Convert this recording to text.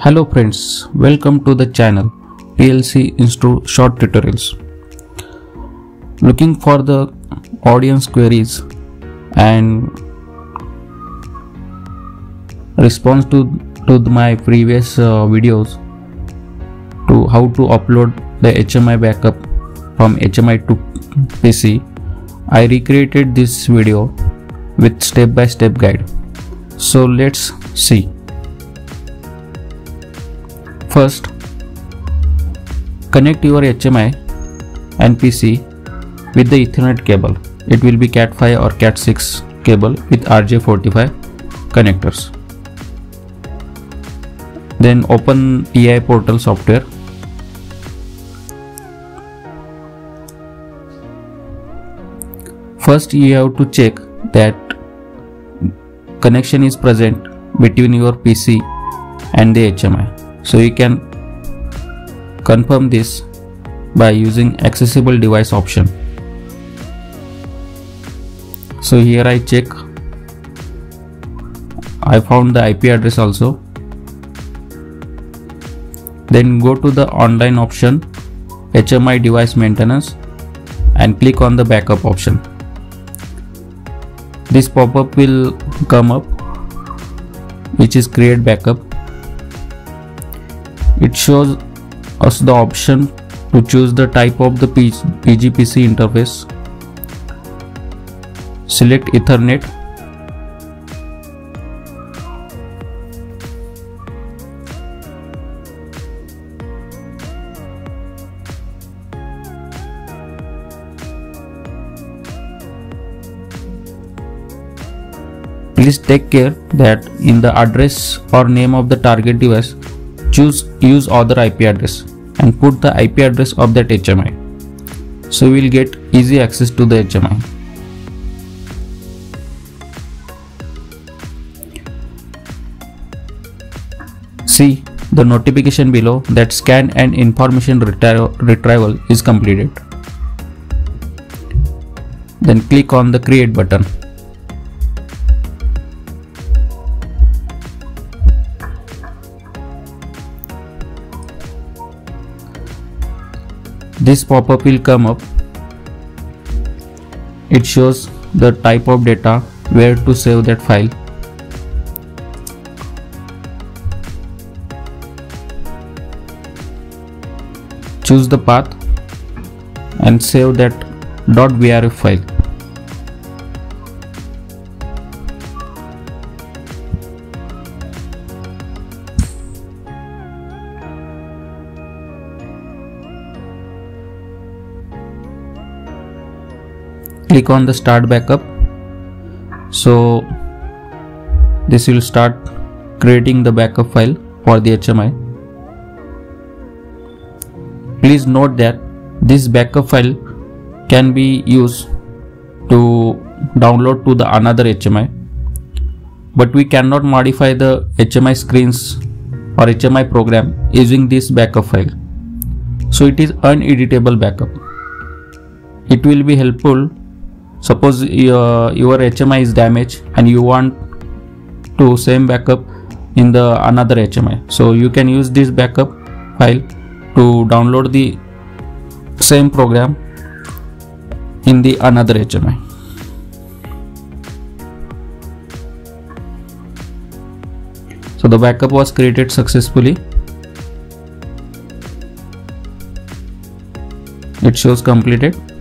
Hello friends, welcome to the channel PLC Instru Short Tutorials. Looking for the audience queries and response to, to my previous uh, videos to how to upload the HMI backup from HMI to PC, I recreated this video with step by step guide. So let's see. First, connect your HMI and PC with the Ethernet cable. It will be Cat5 or Cat6 cable with RJ45 connectors. Then open TIA portal software. First you have to check that connection is present between your PC and the HMI. So you can confirm this by using accessible device option. So here I check I found the IP address also. Then go to the online option HMI device maintenance and click on the backup option. This pop-up will come up which is create backup. It shows us the option to choose the type of the PGPC interface. Select Ethernet Please take care that in the address or name of the target device, choose use other IP address and put the IP address of that HMI. So we will get easy access to the HMI. See the notification below that scan and information retrieval is completed. Then click on the create button. This pop-up will come up. It shows the type of data where to save that file. Choose the path and save that .brf file click on the start backup. So this will start creating the backup file for the HMI please note that this backup file can be used to download to the another HMI but we cannot modify the HMI screens or HMI program using this backup file. So it is uneditable backup. It will be helpful suppose your, your HMI is damaged and you want to same backup in the another HMI so you can use this backup file to download the same program in the another HMI so the backup was created successfully. It shows completed